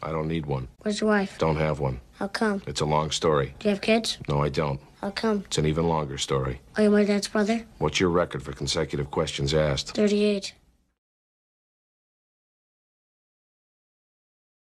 I don't need one. Where's your wife? Don't have one. How come? It's a long story. Do you have kids? No, I don't. How come? It's an even longer story. Are you my dad's brother? What's your record for consecutive questions asked? 38.